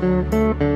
Música